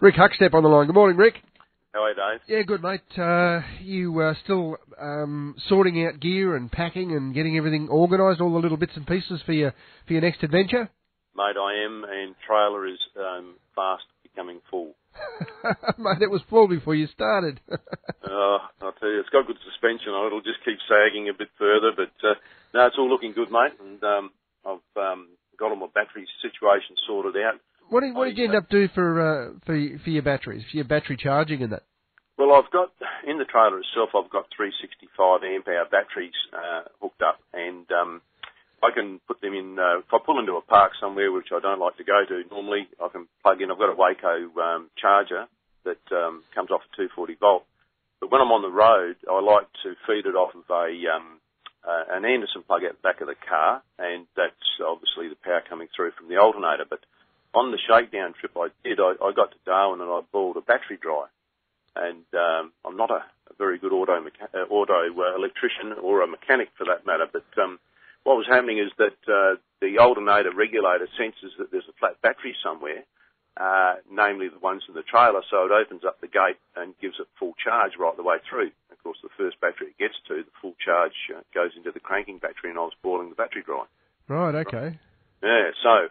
Rick Huckstepp on the line. Good morning, Rick. How are you, Dave? Yeah, good, mate. Uh, you uh, still um, sorting out gear and packing and getting everything organised, all the little bits and pieces for your for your next adventure? Mate, I am, and trailer is um, fast becoming full. mate, it was full before you started. uh, I'll tell you, it's got good suspension on it. It'll just keep sagging a bit further, but uh, no, it's all looking good, mate. And um, I've um, got all my battery situation sorted out. What did, what did you end up do for uh, for for your batteries, for your battery charging and that? Well, I've got in the trailer itself. I've got 365 amp hour batteries uh, hooked up, and um, I can put them in. Uh, if I pull into a park somewhere, which I don't like to go to normally, I can plug in. I've got a Waeco um, charger that um, comes off a 240 volt. But when I'm on the road, I like to feed it off of a um, uh, an Anderson plug at the back of the car, and that's obviously the power coming through from the alternator. But on the shakedown trip I did, I, I got to Darwin and I bought a battery dry. And um, I'm not a, a very good auto mecha- uh, auto uh, electrician or a mechanic for that matter, but um, what was happening is that uh, the alternator regulator senses that there's a flat battery somewhere, uh, namely the ones in the trailer, so it opens up the gate and gives it full charge right the way through. Of course, the first battery it gets to, the full charge uh, goes into the cranking battery, and I was boiling the battery dry. Right. Okay. Yeah. So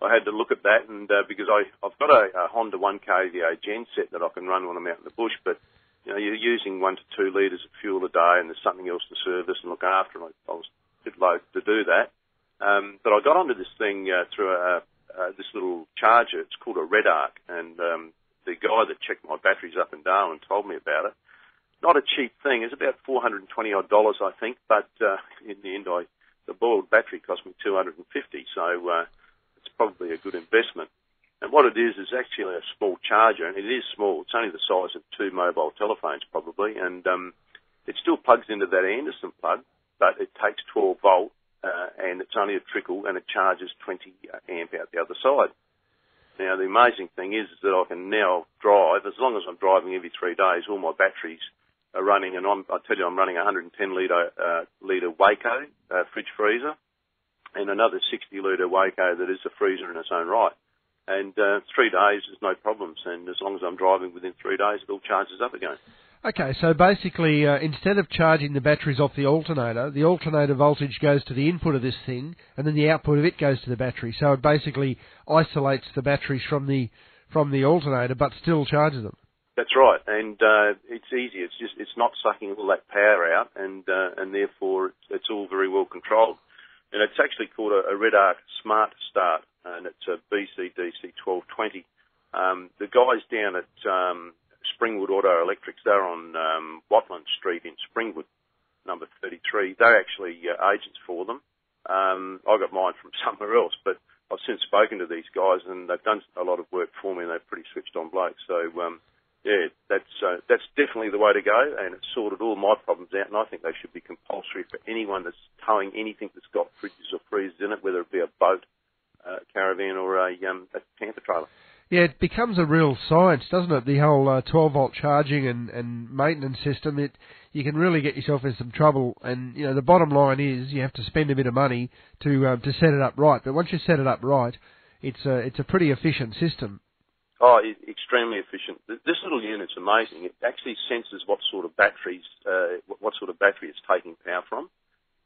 I had to look at that, and uh, because I I've got a, a Honda 1 kVA gen set that I can run when I'm out in the bush, but you know you're using one to two litres of fuel a day, and there's something else to service and look after, and I, I was a bit low to do that. Um, but I got onto this thing uh, through a, uh, this little charger. It's called a REDARC, and um, the guy that checked my batteries up in Darwin told me about it. Not a cheap thing. It's about 420 odd dollars, I think, but uh, in the end, I the boiled battery cost me 250. So uh, probably a good investment. And what it is is actually a small charger, and it is small. It's only the size of two mobile telephones, probably, and um, it still plugs into that Anderson plug, but it takes 12 volt, uh, and it's only a trickle, and it charges 20 amp out the other side. Now, the amazing thing is, is that I can now drive, as long as I'm driving every three days, all my batteries are running, and I'm, I tell you, I'm running a 110 litre uh, litre Waeco uh, fridge freezer, and another 60 litre Waeco that is a freezer in its own right. And uh, three days is no problems, and as long as I'm driving within three days, it all charges up again. Okay, so basically, uh, instead of charging the batteries off the alternator, the alternator voltage goes to the input of this thing, and then the output of it goes to the battery. So it basically isolates the batteries from the from the alternator, but still charges them. That's right, and uh, it's easy. It's just it's not sucking all that power out, and uh, and therefore it's, it's all very well controlled. And it's actually called a, a REDARC Smart Start, and it's a BCDC 1220. Um, the guys down at um, Springwood Auto Electrics, they're on um, Watland Street in Springwood, number 33. They're actually uh, agents for them. Um, I got mine from somewhere else, but I've since spoken to these guys and they've done a lot of work for me and they're pretty switched on blokes. So, um, yeah, that's uh, that's definitely the way to go, and it's sorted all my problems out. And I think they should be compulsory for anyone that's towing anything that's got fridges or freezers in it, whether it be a boat, uh, caravan, or a, um, a camper trailer. Yeah, it becomes a real science, doesn't it? The whole uh, 12 volt charging and, and maintenance system. It you can really get yourself in some trouble. And you know the bottom line is you have to spend a bit of money to uh, to set it up right. But once you set it up right, it's a it's a pretty efficient system. Oh, extremely efficient. This little unit's amazing. It actually senses what sort of batteries, uh, what sort of battery it's taking power from,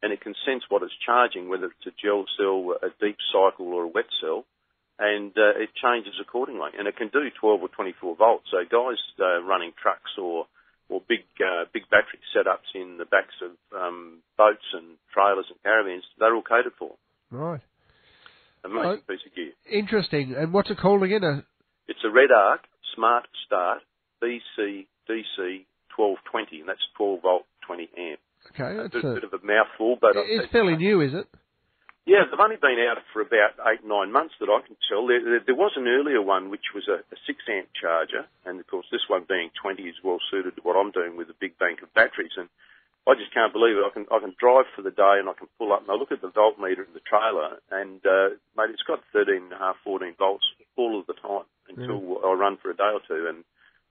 and it can sense what it's charging, whether it's a gel cell, a deep cycle, or a wet cell, and uh, it changes accordingly. And it can do 12 or 24 volts. So guys uh, running trucks or or big uh, big battery setups in the backs of um, boats and trailers and caravans, they're all catered for. Right. Amazing right. piece of gear. Interesting. And what's it called again? A it's a REDARC Smart Start BC DC 1220, and that's 12 volt 20 amp. Okay, that's a, a bit of a mouthful, but it's fairly new, is it? Yeah, they've only been out for about eight nine months that I can tell. There, there, there was an earlier one which was a, a six amp charger, and of course this one being 20 is well suited to what I'm doing with a big bank of batteries. And I just can't believe it. I can I can drive for the day and I can pull up and I look at the voltmeter in the trailer, and uh, mate, it's got 13 and a half, 14 volts all of the time until mm. I run for a day or two. And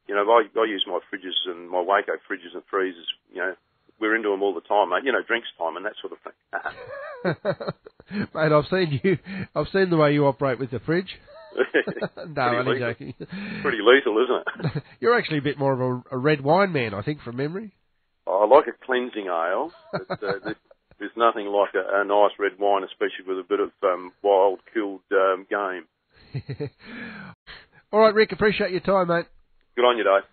you know, I, I use my fridges and my Waeco fridges and freezers. You know, we're into them all the time, mate. You know, drinks time and that sort of thing. mate, I've seen you. I've seen the way you operate with the fridge. no, only joking. Pretty lethal, isn't it? You're actually a bit more of a, a, red wine man, I think, from memory. I like a cleansing ale. But, uh, there's, there's, nothing like a, a, nice red wine, especially with a bit of um, wild killed um, game. All right, Rick. Appreciate your time, mate. Good on you, Dave.